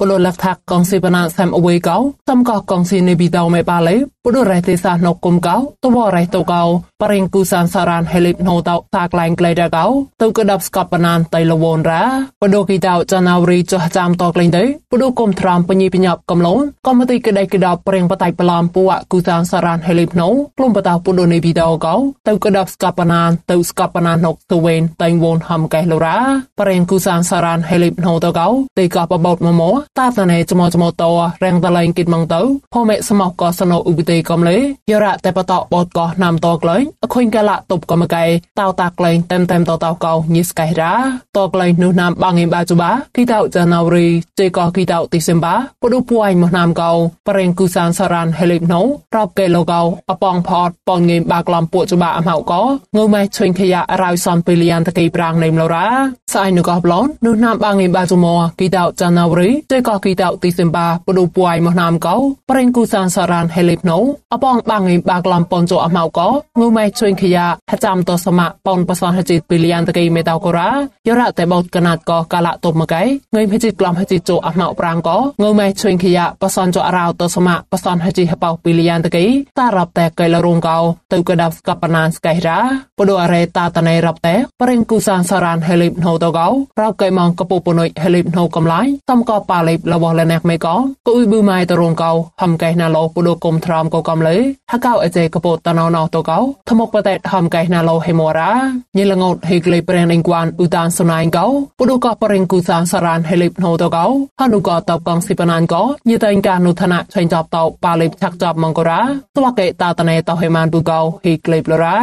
ពលលកថាកងស៊ីបណាសាំអវេកោសំកកងស៊ីនេប៊ីតោមេបាលេ ពលរ៉េទេសាណុកគុំកោតវរ៉េតោកោបរិងគូសានសារ៉ានហេលីបណូតោតាក្លែងក្លែដកោទៅកដាប់ស្កបណានតៃលវនរ៉ាបដូគីតោចណាវរីចោះចាំតក្លែងទៅបដូគុំត្រាំបញីបញ្ញាប់កំឡូនកំមតិកដៃកដោបរិងបតៃប្លំពួកគូសានសារ៉ានហេលីបណូក្លុំបតោពដូនេប៊ីតោកោទៅកដាប់ស្កបណានទៅស្កបណានណុកទៅវេនតៃវនហំកែលរ៉ាបរិងគូសានសារ៉ានហេលីបណូតកោតេកោបបោតមមតាតណេចមចមតោរងតឡៃគិតម៉ងទៅផមេសមោកកសណូឧបទេកំលេយរៈតែបតបតកោណាំតក្លែងអខុញកលៈតុបកំកៃតោតាក្លែងតែមតែមតតកោញិស្កៃរ៉ាតក្លែងនោះណាំបាងឯបាជបាគីតោចាណូរីជេកោគីតោទីសិមបាពដុពួយមកណាំកោប្រេងគូសានសារ៉ានហេលីបណូរាប់កេឡូកោអប៉ងផតប៉ងងេបាក្លំពួកជបាអមៅកោងើម៉ែឈុញខយៈរៅសំពីលៀនតកៃប្រាងណេមឡរ៉ាសៃនុកោប្លននោះណាំបាងឯបាជមគីតោចាណូរីជេកោគីតោទីសិមបាពដុពួយមកណាំកោប្រេងគូសានសារ៉ានហេលីបណូអបងបាងឯបាក់ឡំពនចោអម៉ៅកោងូម៉ៃជួយខ្យាហចាំតសមៈបនបសនហចិតពីលៀនតកេមេតោកោរ៉ាយោរ៉ាតែបោតកណាតកោកាលៈតុមកៃងៃហចិតក្លំហចិតចោអម៉ៅប្រាងកោងូម៉ៃជួយខ្យាបសនចោអរោតសមៈបសនហចិហបោពីលៀនតកេតារាប់តែកៃលរងកោទៅកដាប់ស្កបណានស្កៃរ៉ាបដូអរេតាតណៃរាប់តែប្រេងគូសានសរានហេលីបណូតកោរ៉ាកៃម៉ងកពូពនុយហេលីបណូកំឡៃតំកោប៉ាលេបរបស់លណេះមេកោគូប៊ឺម៉ៃតរងកោហំកៃណាឡោបដូគុំត្រាមកោកំលេហកោអេចេកពុតណោណោតកោថ្មុកបតែហំកៃណាឡោហេមរ៉ាញិលងោតហេក្លេប្រេងអ៊ីងគួនឧតានសណៃកោបដូកោប្រេងគូសានសារ៉ានហេលីបណូតកោហនុកោតបកងសិបណានកោញិតៃកានុឋានៈឆេងចប់តោប៉ាលេបឆាក់ចប់មង្គរ៉ាទវកេតាតណេតោហេម៉ានបុកោហេក្លេបលរ៉ា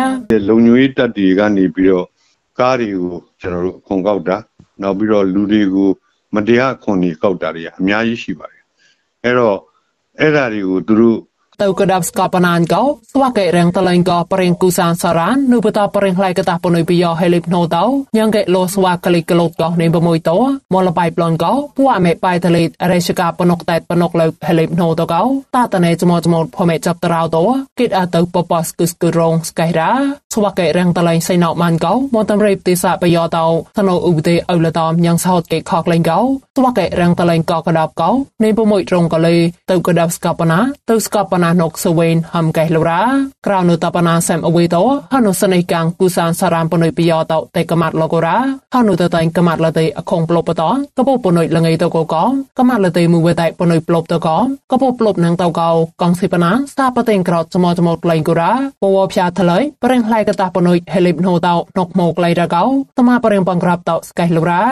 လုံညွေးတက်တီကနေပြီးတော့ကားတွေကိုကျွန်တော်တို့ခွန်ကောက်တာနောက်ပြီးတော့လူတွေကိုမတရားခွန်တွေကောက်တာတွေအများကြီးရှိပါတယ်အဲ့တော့အဲ့ဓာတွေကိုသူတို့ ទៅកដាប់ស្កបណានកោស្វាកេរងតលែងកោប្រេងគូសានសារ៉ាននុបតប្រេងខ្លៃកតាពនុយពីយោហេលីបណូតោញ៉ងកេលោស្វាកលីកលូតកោនេបមួយតោមលបៃប្លន់កោពួអមេបៃតលេតរេសកាពនុកតែពនុកលើហេលីបណូតកោតាតនេចមចមផមេចាប់តរោតោគិតអទៅពប៉ស្គឹសគរងស្កៃរ៉ាស្វាកេរងតលែងសៃណោម៉ានកោមតំរេបទិសាបយោតោធនោឧបទេអ៊ូលតំញ៉ងសោតកេខកលេងកោស្វាកេរងតលែងកោកដាប់កោនេបមួយត្រងកលេទៅកដាប់ស្កបណាទៅស្កបណានុកសវេនហំកែលរ៉ាក្រៅនុតបណាសាំអវីតោហនុសនេកាងគូសានសារ៉ាំពនុយពីយោតោតេកម៉ាត់ឡកូរ៉ាហនុតតៃកម៉ាត់លតេអខងប្លុបតោកបោពនុយលងៃតកោកោកម៉ាត់លតេមួយវតៃពនុយប្លុបតកោកបោប្លុបនងតកោកងសិបណាសាបតេងក្រោតចមចមក្លែងកូរ៉ាបវភ័ថឡៃប្រេងខ្លៃកតាពនុយហេលីបណូតោណុកមកក្លៃរកោតមាប្រេងបងក្រាបតោស្កៃលរ៉ា